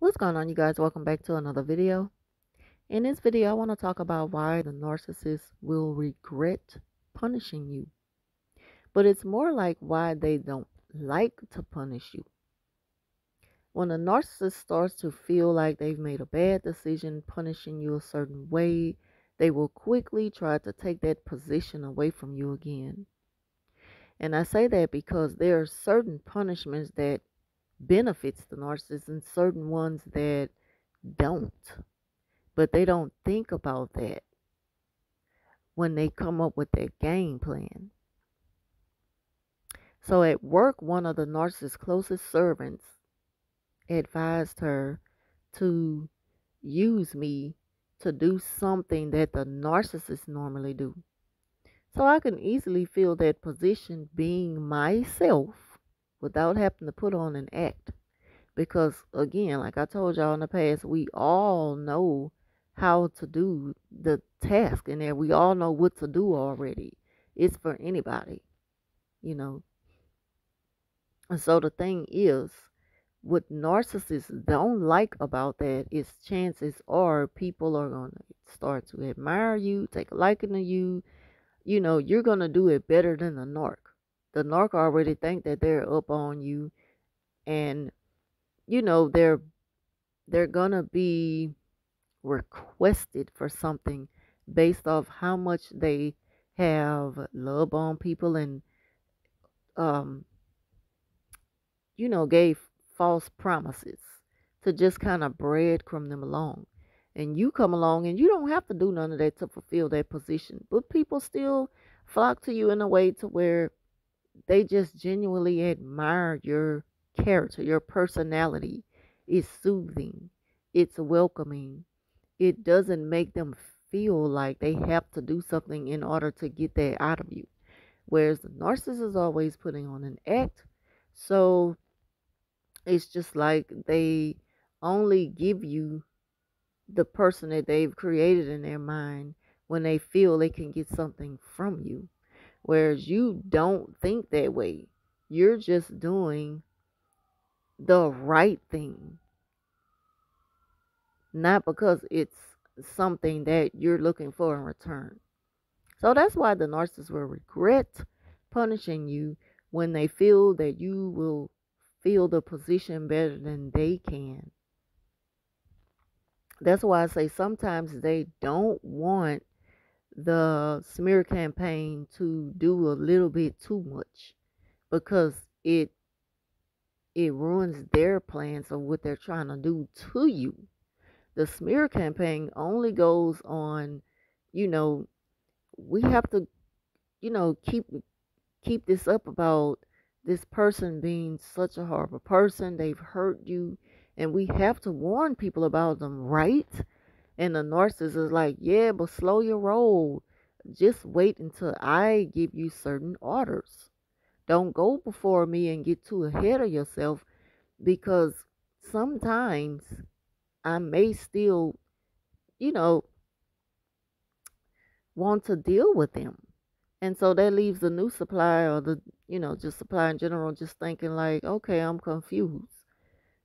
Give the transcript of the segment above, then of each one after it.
What's going on, you guys? Welcome back to another video. In this video, I want to talk about why the narcissist will regret punishing you. But it's more like why they don't like to punish you. When a narcissist starts to feel like they've made a bad decision punishing you a certain way, they will quickly try to take that position away from you again. And I say that because there are certain punishments that benefits the narcissist and certain ones that don't. But they don't think about that when they come up with their game plan. So at work, one of the narcissist's closest servants advised her to use me to do something that the narcissist normally do. So I can easily feel that position being myself without having to put on an act. Because again, like I told y'all in the past, we all know how to do the task and that we all know what to do already. It's for anybody, you know. And so the thing is, what narcissists don't like about that is chances are people are going to start to admire you, take a liking to you. You know, you're going to do it better than the narc the narc already think that they're up on you and you know they're they're gonna be requested for something based off how much they have love on people and um you know gave false promises to just kind of breadcrumb them along. And you come along and you don't have to do none of that to fulfill that position but people still flock to you in a way to where they just genuinely admire your character, your personality. It's soothing, it's welcoming. It doesn't make them feel like they have to do something in order to get that out of you. Whereas the narcissist is always putting on an act. So it's just like they only give you the person that they've created in their mind when they feel they can get something from you. Whereas you don't think that way. You're just doing the right thing. Not because it's something that you're looking for in return. So that's why the narcissist will regret punishing you when they feel that you will feel the position better than they can. That's why I say sometimes they don't want the smear campaign to do a little bit too much because it it ruins their plans of what they're trying to do to you. The smear campaign only goes on, you know, we have to, you know, keep keep this up about this person being such a horrible person. They've hurt you, and we have to warn people about them, right? And the narcissist is like, yeah, but slow your roll. Just wait until I give you certain orders. Don't go before me and get too ahead of yourself because sometimes I may still, you know, want to deal with them. And so that leaves the new supply or the, you know, just supply in general just thinking like, okay, I'm confused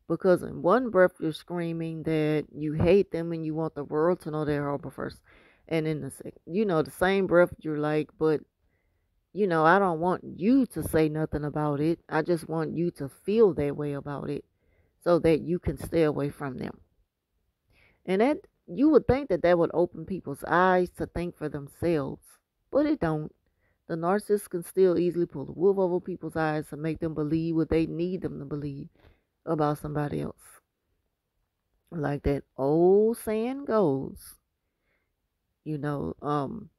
because in one breath you're screaming that you hate them and you want the world to know they're horrible first. And in the second you know the same breath you're like but you know i don't want you to say nothing about it. I just want you to feel that way about it so that you can stay away from them. And that you would think that that would open people's eyes to think for themselves but it don't. The narcissist can still easily pull the wool over people's eyes to make them believe what they need them to believe about somebody else. Like that old saying goes, you know, um,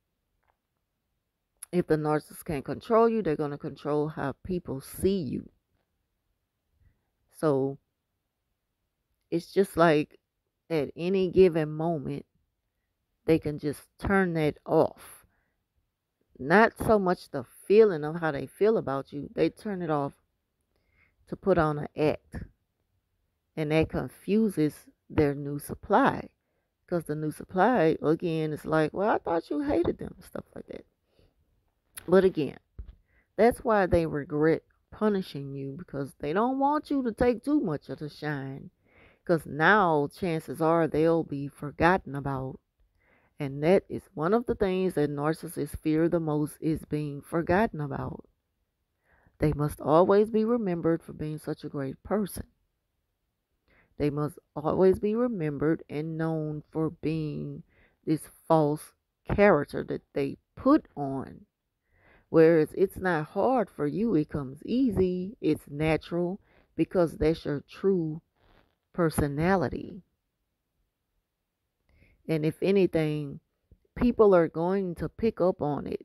if the narcissist can't control you, they're going to control how people see you. So it's just like at any given moment, they can just turn that off. Not so much the feeling of how they feel about you, they turn it off to put on an act and that confuses their new supply because the new supply again is like well i thought you hated them stuff like that but again that's why they regret punishing you because they don't want you to take too much of the shine Because now chances are they'll be forgotten about. And that is one of the things that narcissists fear the most is being forgotten about. They must always be remembered for being such a great person. They must always be remembered and known for being this false character that they put on. Whereas it's not hard for you, it comes easy, it's natural because that's your true personality. And if anything, people are going to pick up on it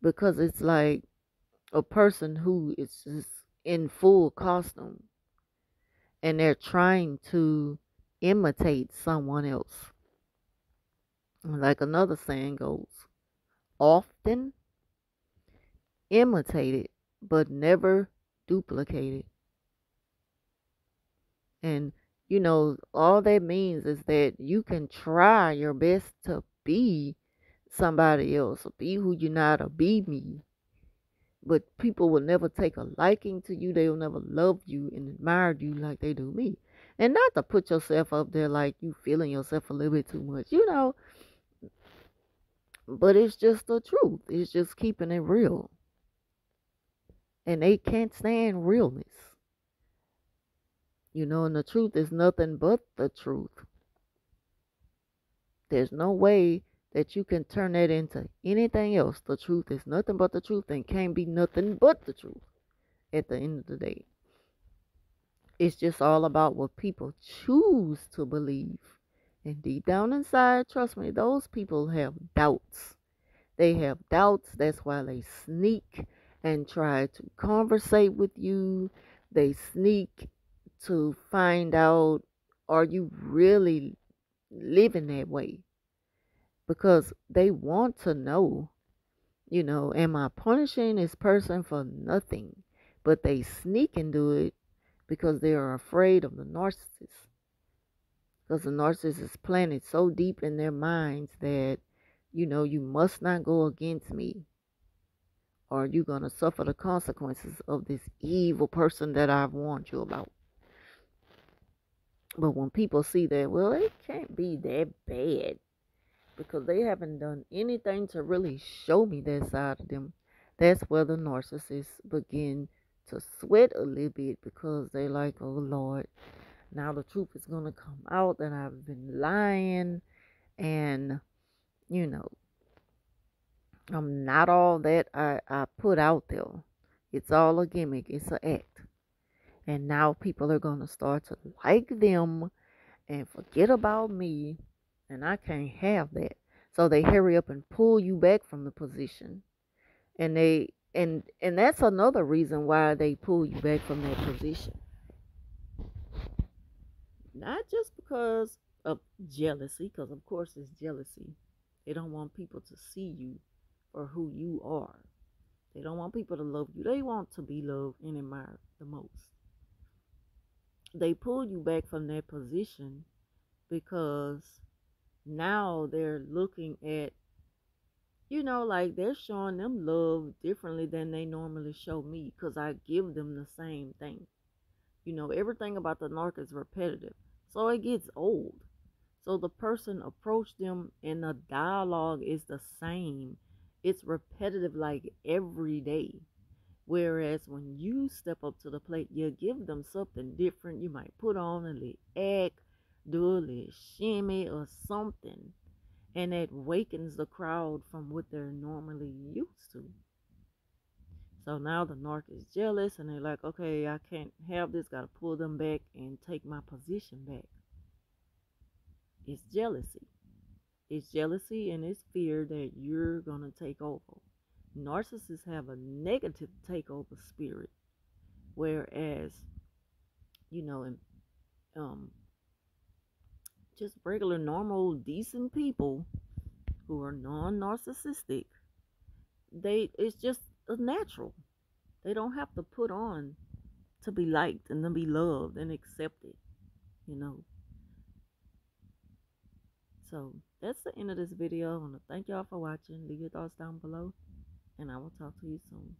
because it's like a person who is just in full costume and they're trying to imitate someone else. Like another saying goes, often imitated but never duplicated. And you know, all that means is that you can try your best to be somebody else, be who you're not, or be me. But people will never take a liking to you. They will never love you and admire you like they do me. And not to put yourself up there like you feeling yourself a little bit too much, you know. But it's just the truth. It's just keeping it real. And they can't stand realness. You know, and the truth is nothing but the truth. There's no way that you can turn that into anything else. The truth is nothing but the truth and can't be nothing but the truth at the end of the day. It's just all about what people choose to believe. And deep down inside, trust me, those people have doubts. They have doubts. That's why they sneak and try to conversate with you. They sneak to find out are you really living that way? Because they want to know, you know, am I punishing this person for nothing? But they sneak and do it because they are afraid of the narcissist. Because the narcissist is planted so deep in their minds that, you know, you must not go against me or you're going to suffer the consequences of this evil person that I've warned you about. But when people see that, well, it can't be that bad because they haven't done anything to really show me that side of them. That's where the narcissists begin to sweat a little bit because they like, oh Lord, now the truth is gonna come out that I've been lying and you know I'm not all that I, I put out there. It's all a gimmick, it's an act. And now people are going to start to like them and forget about me. And I can't have that. So they hurry up and pull you back from the position. And they and and that's another reason why they pull you back from that position. Not just because of jealousy, because of course it's jealousy. They don't want people to see you for who you are. They don't want people to love you. They want to be loved and admired the most they pull you back from that position because now they're looking at you know like they're showing them love differently than they normally show me because i give them the same thing. You know everything about the narc is repetitive so it gets old. So the person approached them and the dialogue is the same. It's repetitive like every day. Whereas when you step up to the plate, you give them something different. You might put on a little act, a shimmy or something, and it wakens the crowd from what they're normally used to. So now the narc is jealous and they're like, okay, I can't have this, gotta pull them back and take my position back. It's jealousy. It's jealousy and it's fear that you're gonna take over narcissists have a negative takeover spirit, whereas, you know, um, just regular, normal, decent people who are non-narcissistic, they it's just a natural. They don't have to put on to be liked and to be loved and accepted, you know. So that's the end of this video. I want to thank y'all for watching. Leave your thoughts down below and I will talk to you soon.